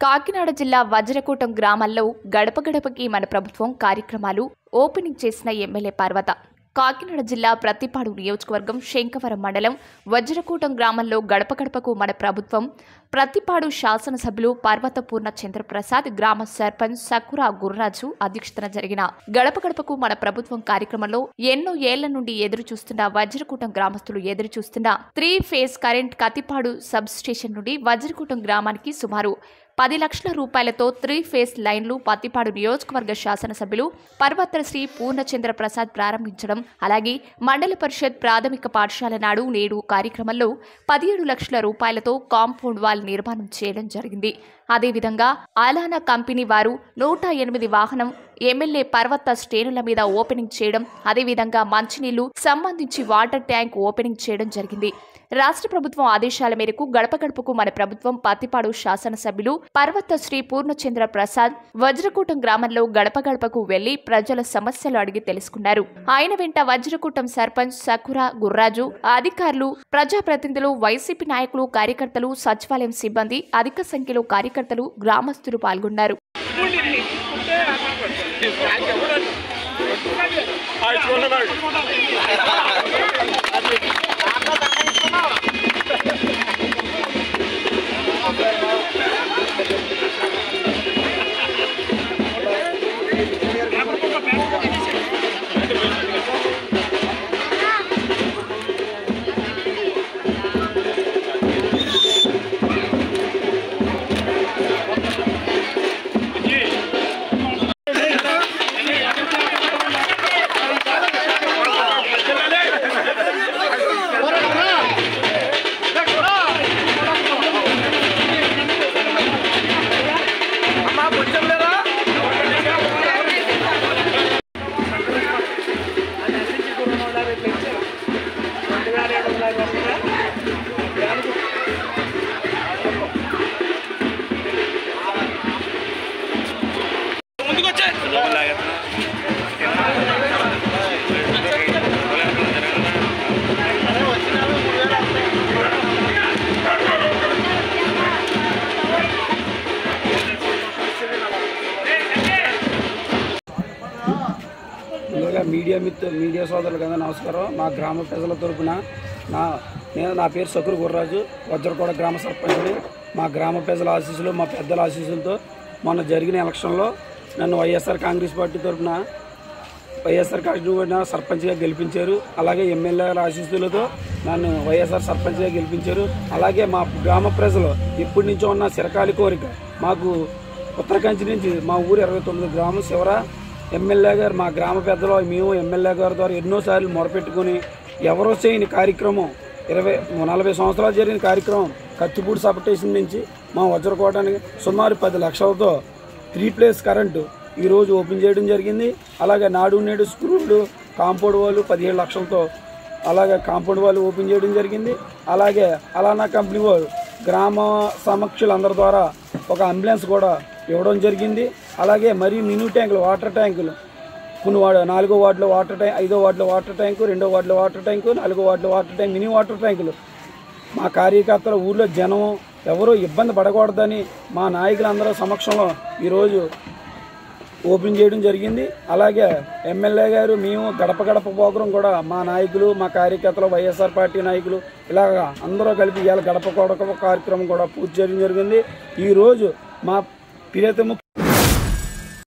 కాకినాడ జిల్లా వజ్రకూటం గ్రామాల్లో గడప గడపకి మన ప్రభుత్వం కార్యక్రమాలు ఓపెనింగ్ చేసిన ఎమ్మెల్యే పర్వత. కాకినాడ జిల్లా ప్రతిపాడు నియోజకవర్గం శంకవరం మండలం వజ్రకూటం గ్రామంలో గడప గడపకు మన ప్రభుత్వం ప్రతిపాడు శాసనసభ్యులు పర్వతపూర్ణ చంద్రప్రసాద్ గ్రామ సర్పంచ్ సకురా గుర్రాజు అధ్యక్షతన జరిగిన గడప గడపకు మన ప్రభుత్వం కార్యక్రమంలో ఎన్నో ఏళ్ళ నుండి ఎదురు చూస్తున్న వజ్రకూటం గ్రామస్తులు ఎదురు చూస్తున్న three phase current Kathipadu sub station నుండి వజ్రకూటం గ్రామానికి సుమారు పది లక్షల రూపాయలతో త్రీ ఫేస్ లైన్లు పత్తిపాడు నియోజకవర్గ శాసనసభ్యులు పర్వత శ్రీ పూర్ణచంద్ర ప్రసాద్ ప్రారంభించడం అలాగే మండల పరిషత్ ప్రాథమిక పాఠశాల నాడు నేడు కార్యక్రమంలో పదిహేడు లక్షల రూపాయలతో కాంపౌండ్ వాల్ నిర్మాణం చేయడం జరిగింది. అదేవిధంగా ఆలానా కంపెనీ వారు నూట ఎనిమిది వాహనం ఎమ్మెల్యే పర్వత శ్రేణుల మీద ఓపెనింగ్ చేయడం అదేవిధంగా మంచినీళ్ళు సంబంధించి వాటర్ ట్యాంక్ ఓపెనింగ్ చేయడం జరిగింది. రాష్ట్ర ప్రభుత్వం ఆదేశాల మేరకు గడప గడపకు మన ప్రభుత్వం పత్తిపాడు శాసనసభ్యులు పర్వత శ్రీ పూర్ణచంద్ర ప్రసాద్ వజ్రకూటం గ్రామంలో గడప గడపకు వెళ్ళి ప్రజల సమస్యలు అడిగి తెలుసుకున్నారు. ఆయన వెంట వజ్రకూటం సర్పంచ్ సకుర గుర్రాజు అధికారులు ప్రజాప్రతినిధులు వైసీపీ నాయకులు కార్యకర్తలు సచివాలయం సిబ్బంది అధిక సంఖ్యలో కార్యకర్తలు గ్రామస్తులు పాల్గొన్నారు. আয় চলে మీడియా మిత్రు మీడియా సోదరులకు అందరూ నమస్కారం. మా గ్రామ ప్రజల తరపున నా నేను నా పేరు సకురు గుర్రాజు వజ్రకోట గ్రామ సర్పంచ్ని. మా గ్రామ ప్రజల ఆశీస్సులు మా పెద్దల ఆశీస్సులతో మొన్న జరిగిన ఎలక్షన్లో నన్ను వైఎస్ఆర్ కాంగ్రెస్ పార్టీ తరపున వైఎస్ఆర్ కాంగ్రెస్ సర్పంచ్గా గెలిపించారు. అలాగే ఎమ్మెల్యేల ఆశీస్సులతో నన్ను వైఎస్ఆర్ సర్పంచ్గా గెలిపించారు. అలాగే మా గ్రామ ప్రజలు ఇప్పటి నుంచో ఉన్న చిరకాలి కోరిక. మాకు ఉత్తరకంచి నుంచి మా ఊరు ఇరవై తొమ్మిది గ్రామం శివర ఎమ్మెల్యే గారు మా గ్రామ పెద్దలు మేము ఎమ్మెల్యే గారి ద్వారా ఎన్నోసార్లు మొరపెట్టుకుని ఎవరో చేయని కార్యక్రమం ఇరవై నలభై సంవత్సరాలు జరిగిన కార్యక్రమం కత్తిపూడి సబ్ నుంచి మా వజ్రకోటానికి సుమారు పది లక్షలతో త్రీ ప్లేస్ కరెంటు ఈరోజు ఓపెన్ చేయడం జరిగింది. అలాగే నాడు నేడు స్కూళ్ళు కాంపౌండ్ వాళ్ళు పదిహేడు లక్షలతో అలాగే కాంపౌండ్ వాళ్ళు ఓపెన్ చేయడం జరిగింది. అలాగే అలానా కంపెనీ వాళ్ళు గ్రామ సమక్షులందరి ద్వారా ఒక అంబులెన్స్ కూడా ఇవ్వడం జరిగింది. అలాగే మరీ మినీ ట్యాంకులు వాటర్ ట్యాంకులు. కొన్ని వాడు నాలుగో వార్డులో వాటర్ ట్యాంక్ ఐదో వార్డులో వాటర్ ట్యాంకు రెండో వార్డులో వాటర్ ట్యాంకు నాలుగో వార్డులో వాటర్ ట్యాంక్ మినీ వాటర్ ట్యాంకులు. మా కార్యకర్తల ఊర్లో జనం ఎవరూ ఇబ్బంది పడకూడదని మా నాయకులందరూ సమక్షంలో ఈరోజు ఓపెన్ చేయడం జరిగింది. అలాగే ఎమ్మెల్యే గారు మేము గడప గడప పోకరం కూడా మా నాయకులు మా కార్యకర్తలు వైఎస్ఆర్ పార్టీ నాయకులు ఇలాగా అందరూ కలిపి ఇవాళ గడప గడప కార్యక్రమం కూడా పూర్తి చేయడం జరిగింది. ఈరోజు మా ప్రియతము